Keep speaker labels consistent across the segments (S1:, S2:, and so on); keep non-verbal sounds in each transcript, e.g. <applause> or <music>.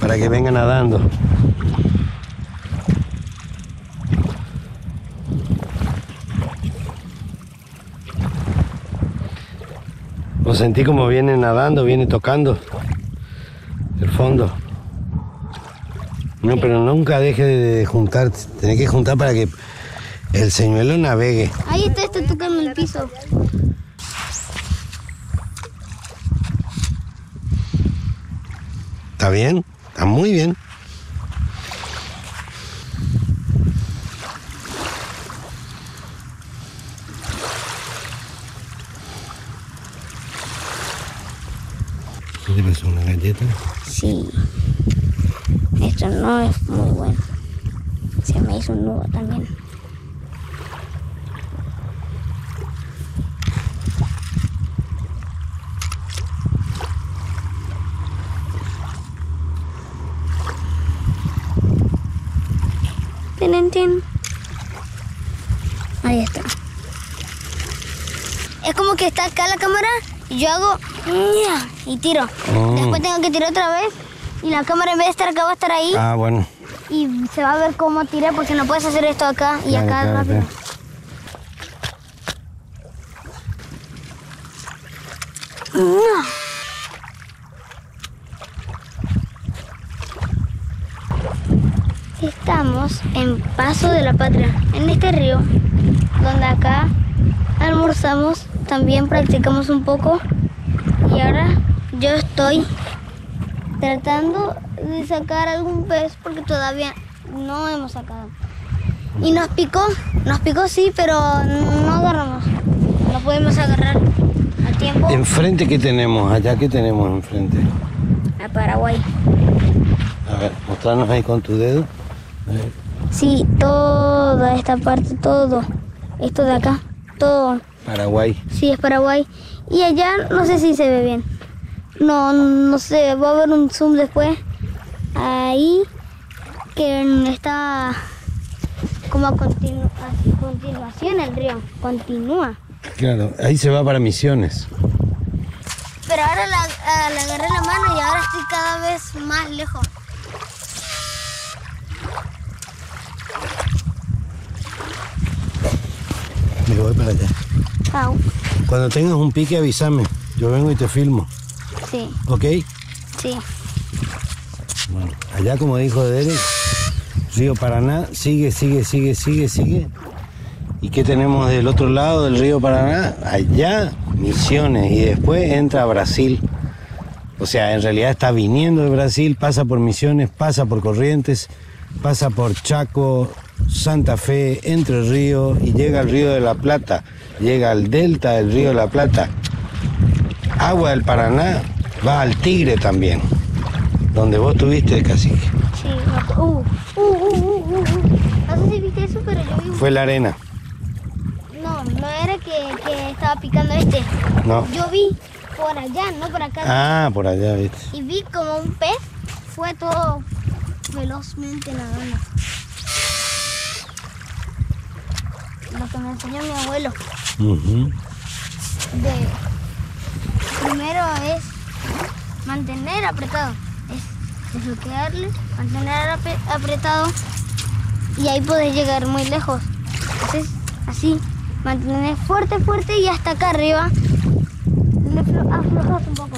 S1: Para que venga nadando. Lo sentí como viene nadando, viene tocando el fondo. No, pero nunca deje de juntar, tenés que juntar para que el señuelo navegue.
S2: Ahí está, está tocando el piso.
S1: ¿Está bien? Está muy bien. ¿Qué te pasó? ¿Una galleta?
S2: Sí. Esto no es muy bueno. Se me hizo un nudo también. Tin, tin. Ahí está. Es como que está acá la cámara y yo hago y tiro.
S1: Oh.
S2: Después tengo que tirar otra vez y la cámara en vez de estar acá va a estar ahí
S1: Ah, bueno.
S2: y se va a ver cómo tiré porque no puedes hacer esto acá y
S1: Claro,
S2: acá
S1: claro,
S2: rápido.
S1: claro.
S2: Estamos en Paso de la Patria, en este río, donde acá almorzamos, también practicamos un poco y ahora yo estoy tratando de sacar algún pez porque todavía no hemos sacado. Y nos picó, nos picó sí, pero no agarramos, no podemos agarrar a tiempo
S1: Enfrente, ¿qué tenemos? Allá, ¿qué tenemos enfrente?
S2: a Paraguay.
S1: A ver, mostrarnos ahí con tu dedo. A ver.
S2: Sí, toda esta parte, todo. Esto de acá, todo.
S1: Paraguay.
S2: Sí, es Paraguay. Y allá no sé si se ve bien. No, no sé, va a haber un zoom después. Ahí que está como a, continu- a continuación el río. Continúa.
S1: Claro, ahí se va para Misiones.
S2: Pero ahora la, ah, le agarré la mano y ahora estoy cada vez más lejos.
S1: Me voy para allá. Cuando tengas un pique, avísame. Yo vengo y te filmo.
S2: Sí,
S1: ¿Ok?
S2: sí.
S1: Bueno, allá como dijo Derek, río Paraná, sigue, sigue, sigue, sigue, sigue. ¿Y qué tenemos del otro lado del río Paraná? Allá, Misiones, y después entra a Brasil. O sea, en realidad está viniendo de Brasil, pasa por Misiones, pasa por Corrientes, pasa por Chaco, Santa Fe, Entre Ríos y llega al río de la Plata, llega al delta del río de la Plata. Agua del Paraná va al Tigre también, donde vos tuviste cacique.
S2: Sí, uh, uh, uh, uh, uh, uh. No sé si viste eso, pero yo vi.
S1: Fue la arena,
S2: No, no era que, que estaba picando este.
S1: ¿no?
S2: Yo vi por allá, no por acá.
S1: Ah, por allá, viste.
S2: Y vi como un pez fue todo velozmente nadando. Lo que me enseñó mi abuelo. De, primero es mantener apretado. Es desbloquearle, mantener apretado y ahí puedes llegar muy lejos. Entonces, así, mantener fuerte, fuerte y hasta acá arriba aflojas un poco.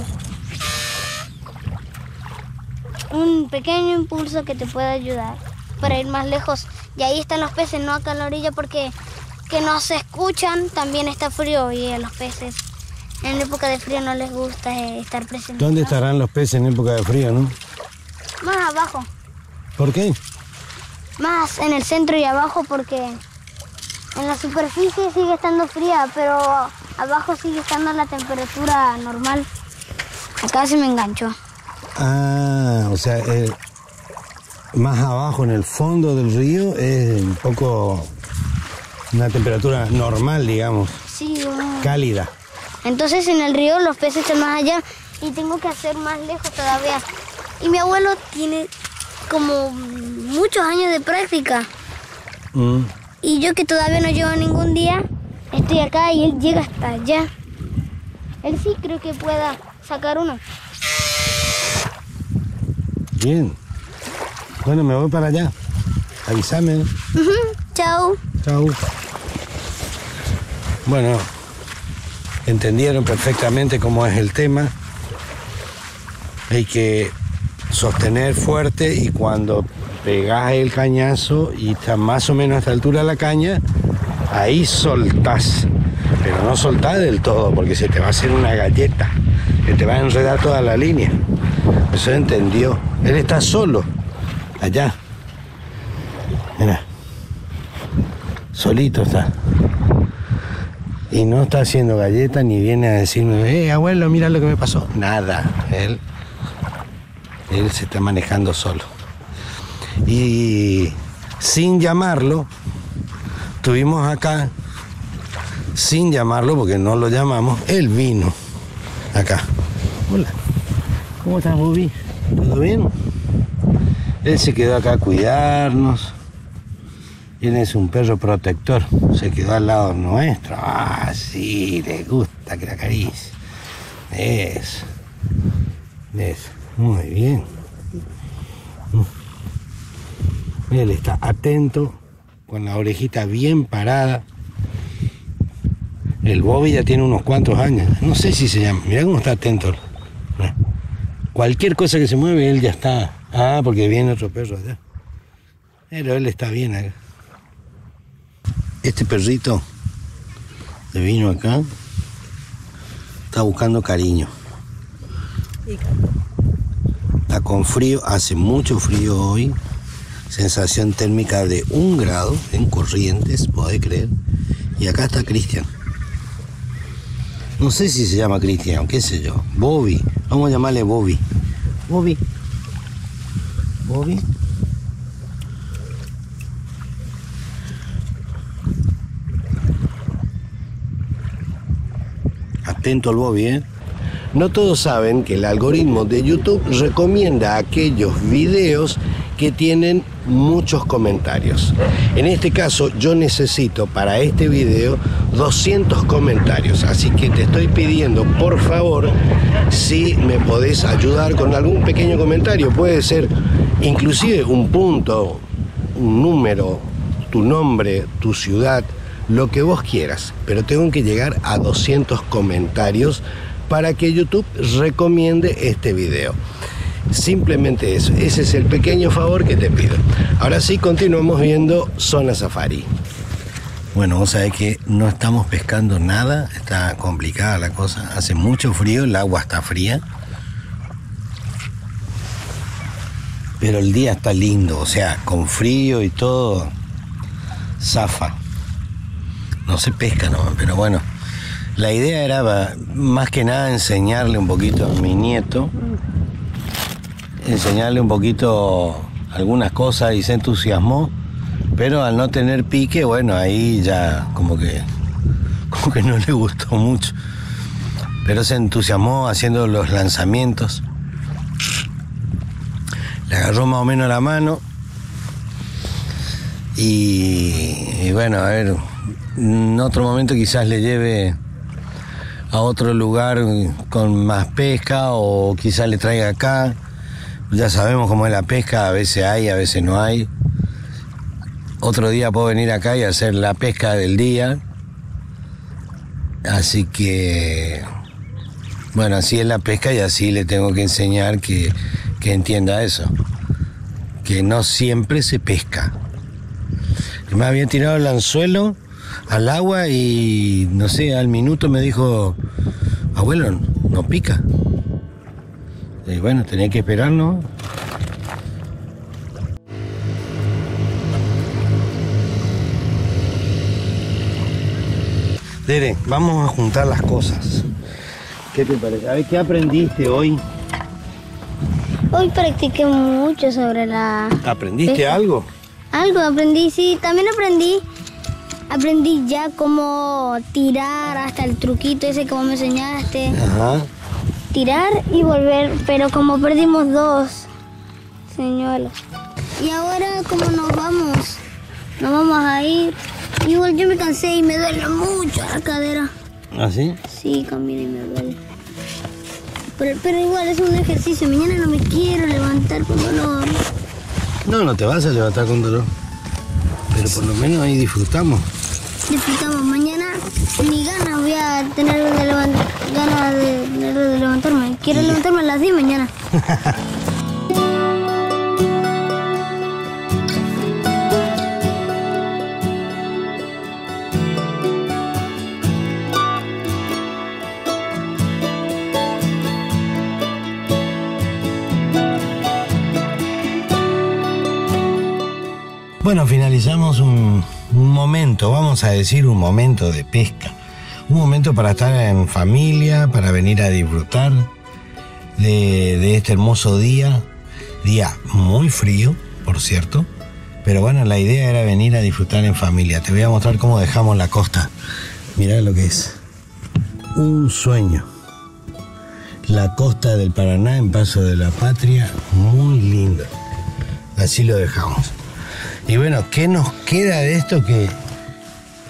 S2: Un pequeño impulso que te puede ayudar para ir más lejos. Y ahí están los peces, no acá en la orilla porque que no se escuchan, también está frío y a los peces en época de frío no les gusta eh, estar presentes.
S1: ¿Dónde estarán los peces en época de frío, no?
S2: Más abajo,
S1: ¿Por qué?
S2: más en el centro y abajo porque en la superficie sigue estando fría, pero abajo sigue estando la temperatura normal. Acá se me enganchó.
S1: Ah, o sea, eh, más abajo en el fondo del río es un poco una temperatura normal, digamos,
S2: Sí, un-
S1: cálida.
S2: Entonces en el río los peces están más allá y tengo que hacer más lejos todavía. Y mi abuelo tiene como muchos años de práctica.
S1: Mm.
S2: Y yo que todavía no llevo ningún día, estoy acá y él llega hasta allá. Él sí creo que pueda sacar uno.
S1: Bien. Bueno, me voy para allá. Avísame.
S2: Ujú, Chao.
S1: Chau. Bueno, entendieron perfectamente cómo es el tema. Hay que sostener fuerte y cuando pegás el cañazo y está más o menos a esta altura la caña, ahí soltás. Pero no soltás del todo porque se te va a hacer una galleta, que te va a enredar toda la línea. Eso entendió. Él está solo, allá. Mira. Solito está. Y no está haciendo galletas ni viene a decirme, eh, abuelo, mira lo que me pasó. Nada. Él, él se está manejando solo. Y sin llamarlo, tuvimos acá, sin llamarlo, porque no lo llamamos, él vino acá. Hola. ¿Cómo estás, Bobby? ¿Todo bien? Él se quedó acá a cuidarnos. Él es un perro protector. Se quedó al lado nuestro. Ah, sí, le gusta que la acaricie. Eso. Eso. Muy bien. Él está atento, con la orejita bien parada. El Bobby ya tiene unos cuantos años. No sé si se llama. Mira cómo está atento. Cualquier cosa que se mueve, él ya está. Ah, porque viene otro perro allá. Pero él está bien acá. Este perrito que vino acá está buscando cariño. Está con frío, hace mucho frío hoy. Sensación térmica de un grado en corrientes, podés creer. Y acá está Cristian. No sé si se llama Cristian, qué sé yo. Bobby. Vamos a llamarle Bobby. Bobby. Bobby. ¿Eh? No todos saben que el algoritmo de YouTube recomienda aquellos videos que tienen muchos comentarios. En este caso yo necesito para este video 200 comentarios, así que te estoy pidiendo por favor si me podés ayudar con algún pequeño comentario, puede ser inclusive un punto, un número, tu nombre, tu ciudad, lo que vos quieras, pero tengo que llegar a 200 comentarios para que YouTube recomiende este video. Simplemente eso, ese es el pequeño favor que te pido. Ahora sí, continuamos viendo Zona Safari. Bueno, vos sabés que no estamos pescando nada, está complicada la cosa, hace mucho frío, el agua está fría. Pero el día está lindo, o sea, con frío y todo, zafa. No se pesca, no, pero bueno, la idea era más que nada enseñarle un poquito a mi nieto, enseñarle un poquito algunas cosas y se entusiasmó, pero al no tener pique, bueno, ahí ya como que, <laughs> como que no le gustó mucho. Pero se entusiasmó haciendo los lanzamientos. Le agarró más o menos la mano. Y, y bueno, a ver, en otro momento quizás le lleve a otro lugar con más pesca o quizás le traiga acá. Ya sabemos cómo es la pesca, a veces hay, a veces no hay. Otro día puedo venir acá y hacer la pesca del día. Así que, bueno, así es la pesca y así le tengo que enseñar que, que entienda eso. Que no siempre se pesca. Me había tirado el anzuelo al agua y no sé, al minuto me dijo, abuelo, no pica. Y bueno, tenía que esperar, ¿no? Dere, vamos a juntar las cosas. ¿Qué te parece? A ver, ¿qué aprendiste hoy?
S2: Hoy practiqué mucho sobre la...
S1: ¿Aprendiste
S2: Pesca.
S1: algo?
S2: Algo aprendí, sí. También aprendí, aprendí ya cómo tirar hasta el truquito ese como me enseñaste.
S1: Ajá.
S2: Tirar y volver, pero como perdimos dos señuelos. Y ahora, ¿cómo nos vamos? Nos vamos a ir Igual yo me cansé y me duele mucho la cadera.
S1: ¿Ah, sí?
S2: Sí, camino y me duele. Pero, pero igual es un ejercicio. Mañana no me quiero levantar con dolor.
S1: No, no te vas a levantar con dolor. Pero por lo menos ahí disfrutamos.
S2: Disfrutamos. Mañana ni ganas voy a tener de, ganas de levantarme. Quiero levantarme a las 10 mañana. <laughs>
S1: Bueno, finalizamos un, momento, vamos a decir un momento de pesca. Un momento para estar en familia, para venir a disfrutar de, de este hermoso día. Día muy frío, por cierto. Pero bueno, la idea era venir a disfrutar en familia. Te voy a mostrar cómo dejamos la costa. Mirá lo que es. Un sueño. La costa del Paraná en Paso de la Patria, muy lindo. Así lo dejamos. Y bueno, ¿qué nos queda de esto? Que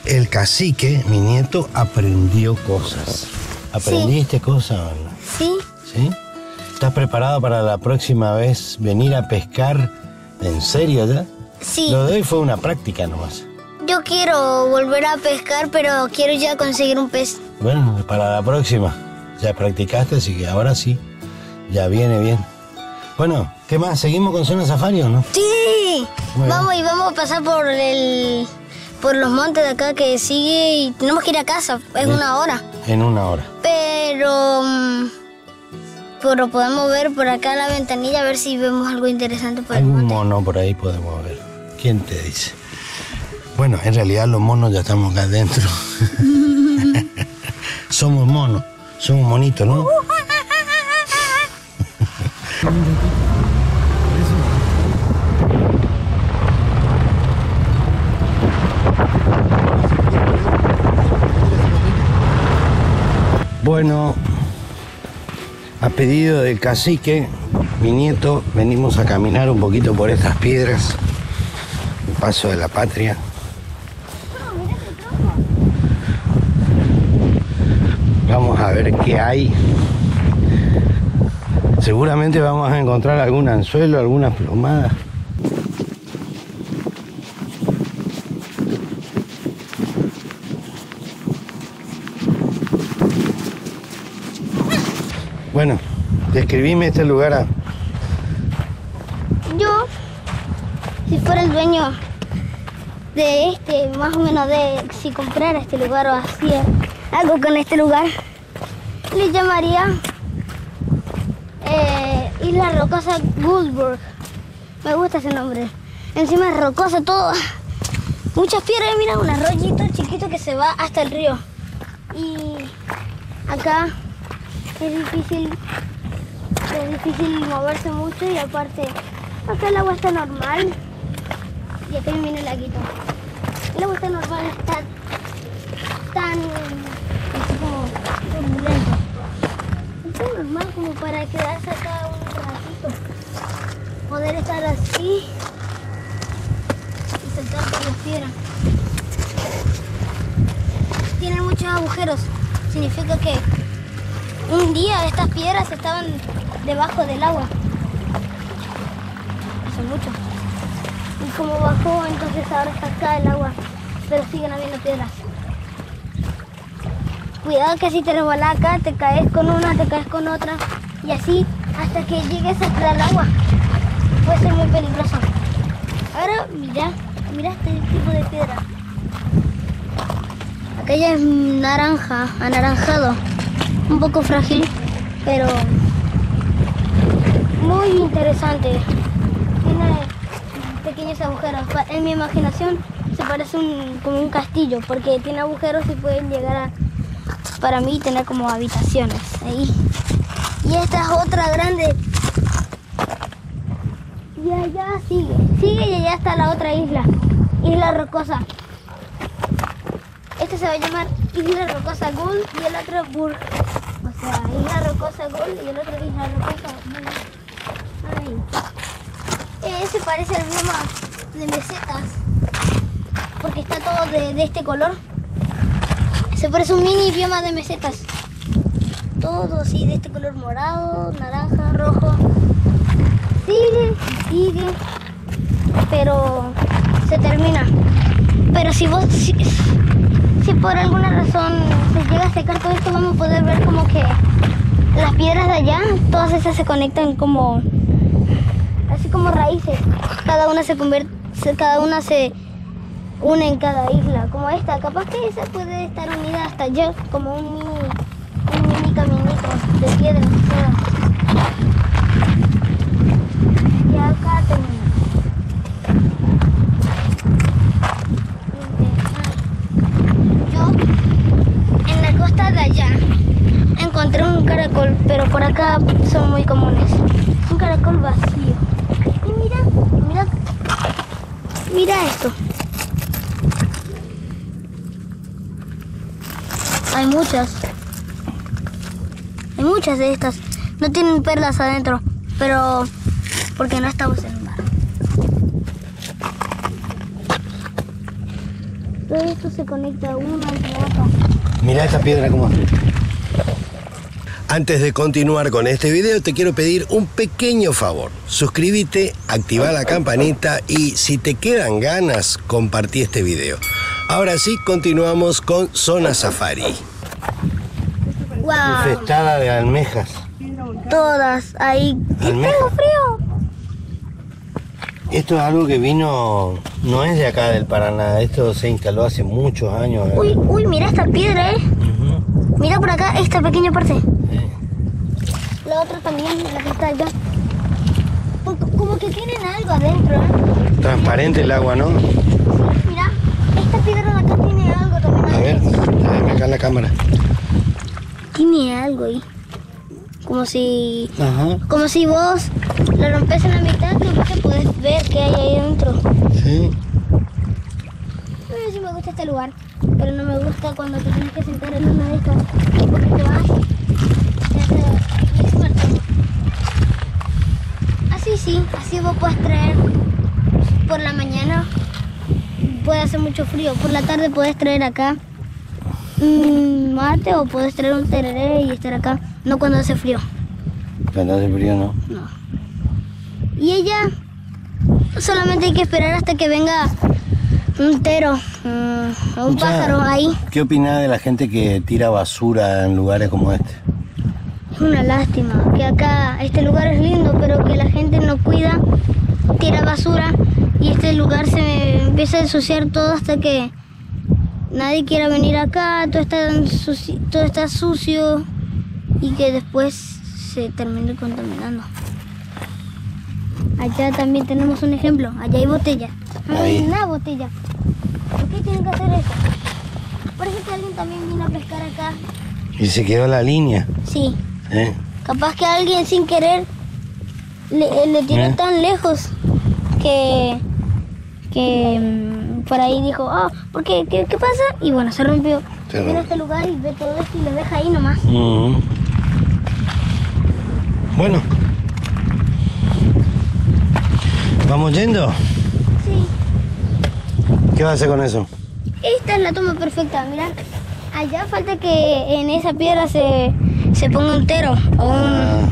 S1: el cacique, mi nieto, aprendió cosas. ¿Aprendiste cosas? no?
S2: ¿Sí?
S1: ¿Sí? ¿Estás preparado para la próxima vez venir a pescar en serio ya?
S2: Sí.
S1: Lo de hoy fue una práctica nomás.
S2: Yo quiero volver a pescar, pero quiero ya conseguir un pez.
S1: Bueno, para la próxima. Ya practicaste, así que ahora sí. Ya viene bien. Bueno, ¿qué más? ¿Seguimos con zona safari o no?
S2: Sí. Vamos y vamos a pasar por el por los montes de acá que sigue y tenemos que ir a casa. Es una hora.
S1: En una hora.
S2: Pero mm, pero podemos ver por acá la ventanilla a ver si vemos algo interesante por el
S1: Algún
S2: monte.
S1: mono por ahí podemos ver. ¿Quién te dice? Bueno, en realidad los monos ya estamos acá adentro. <laughs> somos monos, somos monitos, ¿no? <laughs> Bueno, a pedido del cacique, mi nieto, venimos a caminar un poquito por estas piedras, el paso de la patria. Vamos a ver qué hay. Seguramente vamos a encontrar algún anzuelo, alguna plomada. Bueno, describime este lugar a,
S2: Yo, si fuera el dueño de este, más o menos de si comprara este lugar o hacía algo con este lugar, le llamaría eh, Isla Rocosa Goldberg. Me gusta ese nombre. Encima es rocosa todo. Muchas piedras, mira, un arroyito chiquito que se va hasta el río. Y acá es difícil es difícil moverse mucho y aparte acá el agua está normal y acá viene el laguito. El agua está normal, está tan así como turbulento. Está normal como para quedarse acá un ratito. Poder estar así y saltar por las piedras. Tiene muchos agujeros. Significa que un día estas piedras estaban debajo del agua. Hace mucho. Y como bajó, entonces ahora está acá el agua. Pero siguen habiendo piedras. Cuidado que si te resbalas acá, te caes con una, te caes con otra. Y así hasta que llegues hasta el agua. Puede ser muy peligroso. Ahora mira, mira este tipo de piedra. Ya es naranja, anaranjado un poco frágil, pero muy interesante. Tiene pequeños agujeros. En mi imaginación se parece un, como un castillo, porque tiene agujeros y pueden llegar a, para mí, tener como habitaciones ahí. Y esta es otra grande. Y allá sigue, sigue y allá está la otra isla, Isla Rocosa. Este se va a llamar Isla Rocosa Gold y el otro Burg. Isla Rocosa Gold y el otro Isla Rocosa Burg. Ahí. Ese parece el bioma de mesetas. Porque está todo de, de este color. Se parece un mini bioma de mesetas. Todo así de este color morado, naranja, rojo. Sigue, sigue. Pero se termina. Pero si vos, si por alguna razón se llega a secar todo esto, vamos a poder ver como que las piedras de allá, todas esas se conectan como, así como raíces. Cada una se convierte, cada una se une en cada isla, como esta. Capaz que esa puede estar unida hasta allá, como un mini, un mini caminito de piedra. todas. Y acá termina. Yo, en allá, encontré un caracol, pero por acá son muy comunes. Un caracol vacío. Y mira, mira, mira esto. Hay muchas. Hay muchas de estas. No tienen perlas adentro, pero porque no estamos en el mar. Todo esto se conecta una entre otra.
S1: Mira esta piedra como.
S3: Antes de continuar con este video, te quiero pedir un pequeño favor. Suscríbete, activa la campanita y si te quedan ganas, compartí este video. Ahora sí, continuamos con Zona Safari.
S2: ¡Wow!
S1: Infestada de almejas.
S2: Todas ahí. ¡Y
S1: Almeja.
S2: tengo frío!
S1: Esto es algo que vino, no es de acá del Paraná, esto se instaló hace muchos años. eh.
S2: Uy, uy, mira esta piedra, eh.
S1: Ujú.
S2: Mira por acá esta pequeña parte.
S1: Eh.
S2: La otra también, la que está allá. Como- que tienen algo adentro, ¿eh?
S1: Transparente el agua, ¿no?
S2: Mira, esta piedra de acá tiene algo también.
S1: A ver, tráeme acá la cámara.
S2: Tiene algo ahí. Como si.
S1: Ajá,
S2: Como si vos la rompes en la mitad, que puedes ver qué hay ahí adentro.
S1: sí.
S2: A mí sí me gusta este lugar, pero no me gusta cuando te tienes que sentar en una de estas. Porque te vas. Así sí, así vos puedes traer por la mañana. Puede hacer mucho frío. Por la tarde puedes traer acá un mate o puedes traer un tereré y estar acá. No cuando hace frío.
S1: Cuando hace frío, ¿no?
S2: No. Y ella solamente hay que esperar hasta que venga un tero mm, un pájaro ahí.
S1: ¿Qué opinás de la gente que tira basura en lugares como este?
S2: Es una lástima que acá este lugar es lindo, pero que la gente no cuida, tira basura y este lugar se empieza a ensuciar todo hasta que nadie quiera venir acá, todo está, todo está sucio y que después se termine contaminando. Allá también tenemos un ejemplo, allá hay botella. Hay una botella. ¿Por qué tienen que hacer eso? Parece que alguien también vino a pescar acá.
S1: Y se quedó la línea.
S2: Sí,
S1: ¿eh?
S2: Capaz que alguien sin querer le, eh, le tiró
S1: ¿Eh?
S2: tan lejos que, que mm, por ahí dijo, ah, ¿por qué? ¿Qué, qué pasa? Y bueno, se rompió.
S1: Se
S2: Viene a este lugar y ve todo esto y lo deja ahí nomás.
S1: Bueno. ¿Vamos yendo?
S2: Sí,
S1: ¿Qué va a hacer con eso?
S2: esta es la toma perfecta, mira. Allá falta que en esa piedra se, se ponga un tero o, un,
S1: Ah,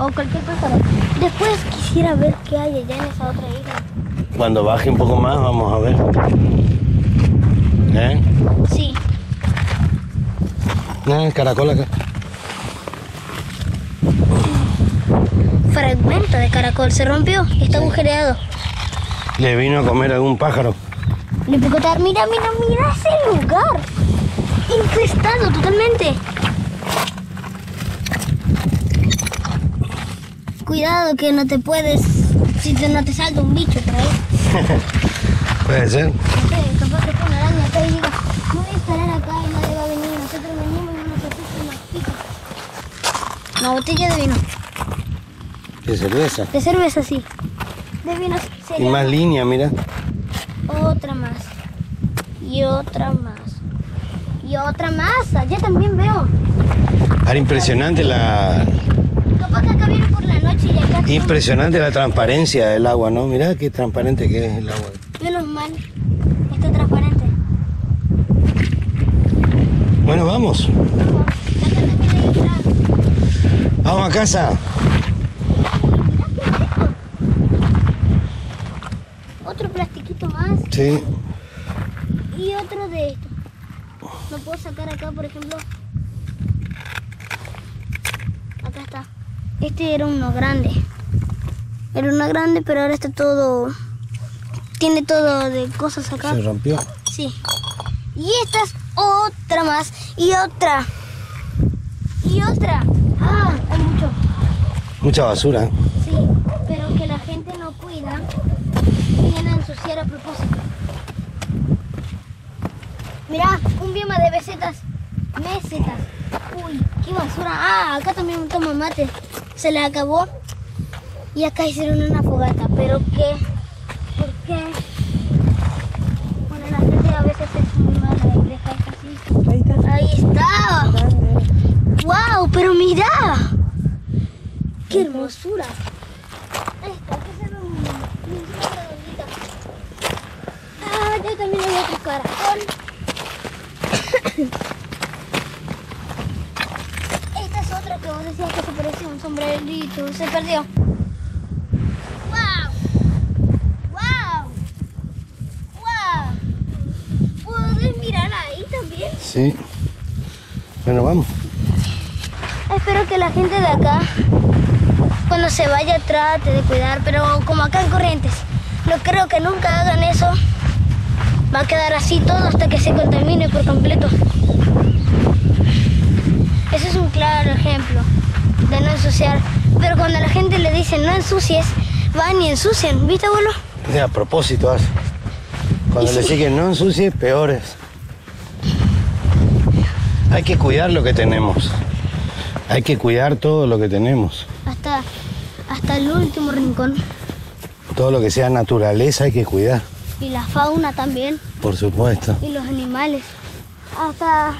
S2: o cualquier pájaro. Después quisiera ver qué hay allá en esa otra isla.
S1: cuando baje un poco más, vamos a ver. ¿Eh?
S2: Sí,
S1: Ah, el caracol acá.
S2: Fragmento de caracol se rompió, está agujereado.
S1: Le vino a comer algún pájaro.
S2: Le picotar, mira, mira, mira ese lugar. Infestado totalmente. Cuidado que no te puedes, si te, no te salta un bicho por ahí. <laughs>
S1: Puede ser.
S2: No sé, capaz que está una araña acá y diga, no voy a instalar acá y nadie va a venir. Nosotros venimos y no nos asusta una pica. Una botella de vino.
S1: De cerveza.
S2: De cerveza, sí. De vino
S1: Y más línea, mira.
S2: Otra más. Y otra más. Y otra más. Allá también veo.
S1: Ahora impresionante la
S2: Capaz que acá viene por la noche y acá.
S1: impresionante la transparencia del agua, ¿no? Mirá qué transparente que es el agua.
S2: Menos mal. Está transparente.
S4: Bueno, vamos. Vamos a casa.
S2: Otro plastiquito más
S4: Sí.
S2: y otro de esto. Lo puedo sacar acá, por ejemplo. Acá está. Este era uno grande. Era uno grande, pero ahora está todo... Tiene todo de cosas acá.
S4: Se rompió.
S2: Sí. Y esta es otra más. Y otra. Y otra. Ah, hay mucho.
S4: Mucha basura.
S2: Sí, pero que la gente no cuida. Viene a ensuciar a propósito. Mirá, un bioma de besetas. Mesetas. Uy, qué basura. Ah, acá también toma mate. Se le acabó. Y acá hicieron una fogata. Pero qué. ¿Por qué? Bueno, la gente a veces es muy mala así.
S5: Ahí está.
S2: Ahí está.
S5: Grande.
S2: ¡Wow! ¡Pero mira! ¡Qué hermosura! Esta, que se ve un- una redondita. Ah, yo también voy a caracol. Esta es otra que vos decías que se parecía a un sombrerito. Se perdió. ¡Wow! ¡Wow! ¡Wow! ¿Puedes mirar ahí también?
S4: Sí. Bueno, vamos.
S2: Espero que la gente de acá, cuando se vaya, trate de cuidar, pero como acá en Corrientes, no creo que nunca hagan eso. Va a quedar así todo hasta que se contamine por completo. Ese es un claro ejemplo de no ensuciar. Pero cuando la gente le dice no ensucies, van y ensucian. ¿Viste, abuelo?
S4: A propósito hace. Cuando le
S2: sí.
S4: siguen no ensucie, peor es. Hay que cuidar lo que tenemos. Hay que cuidar todo lo que tenemos.
S2: Hasta, hasta el último rincón.
S4: Todo lo que sea naturaleza hay que cuidar,
S2: Y la fauna también.
S4: por supuesto.
S2: y los animales. Hasta,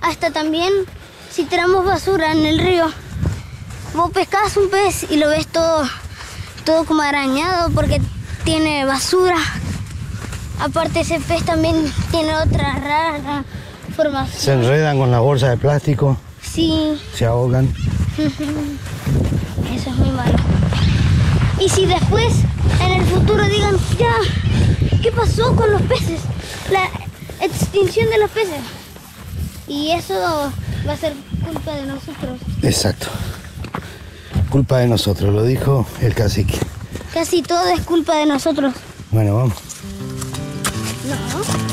S2: hasta también si tiramos basura en el río. Vos pescas un pez y lo ves todo, todo como arañado porque tiene basura. Aparte ese pez también tiene otra rara forma.
S4: Se enredan con las bolsas de plástico,
S2: Sí,
S4: se ahogan.
S2: eso es muy malo. Y si después en el futuro digan, ya, ¿qué pasó con los peces? La extinción de los peces. Y eso va a ser culpa de nosotros.
S4: Exacto. Culpa de nosotros, lo dijo el cacique.
S2: Casi todo es culpa de nosotros.
S4: Bueno, vamos.
S2: No.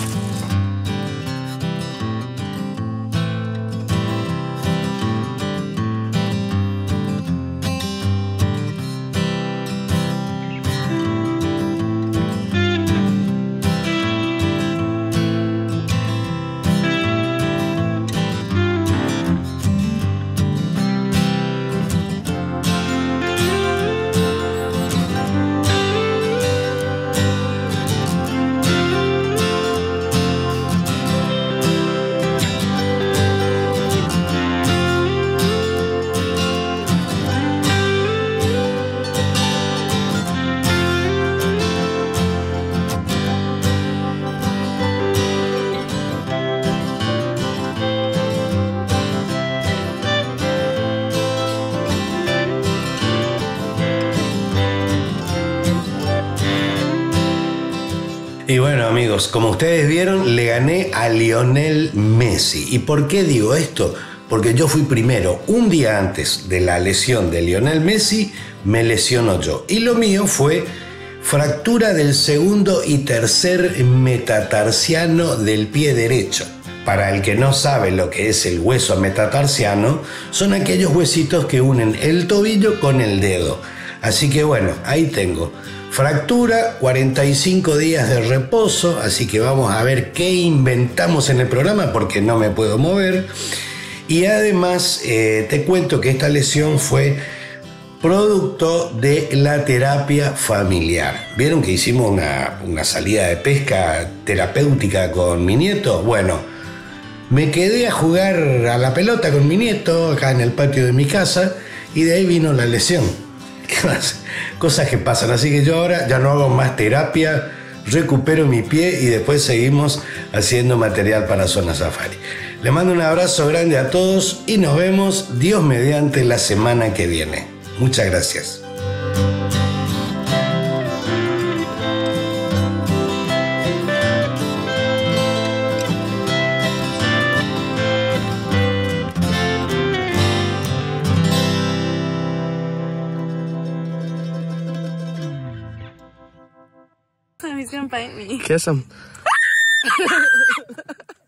S1: Y bueno amigos, como ustedes vieron, le gané a Lionel Messi. ¿Y por qué digo esto? Porque yo fui primero, un día antes de la lesión de Lionel Messi, me lesionó yo. Y lo mío fue fractura del segundo y tercer metatarsiano del pie derecho. Para el que no sabe lo que es el hueso metatarsiano, son aquellos huesitos que unen el tobillo con el dedo. Así que bueno, ahí tengo. Fractura, 45 días de reposo, así que vamos a ver qué inventamos en el programa porque no me puedo mover. Y además eh, te cuento que esta lesión fue producto de la terapia familiar. ¿Vieron que hicimos una, una salida de pesca terapéutica con mi nieto? Bueno, me quedé a jugar a la pelota con mi nieto acá en el patio de mi casa y de ahí vino la lesión. <laughs> Cosas que pasan. Así que yo ahora ya no hago más terapia, recupero mi pie y después seguimos haciendo material para Zona Safari. Le mando un abrazo grande a todos y nos vemos Dios mediante la semana que viene. Muchas gracias.
S6: He's gonna bite me.
S7: Kiss him. <laughs>